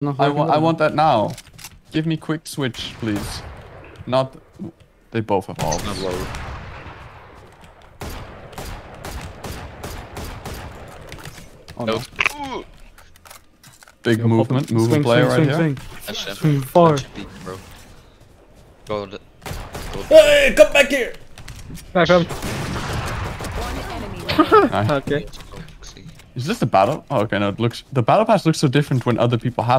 No, I want. I want that now. Give me quick switch, please. Not. They both have all. Not low. Oh, no. no. Big Yo, movement. swing, Moving swing, player swing, right swing, here. swing. Swing far. Bro. Go. Go Hey, come back here! Back up. Nice. Okay. Is this the battle? Oh, okay. No, it looks. The battle pass looks so different when other people have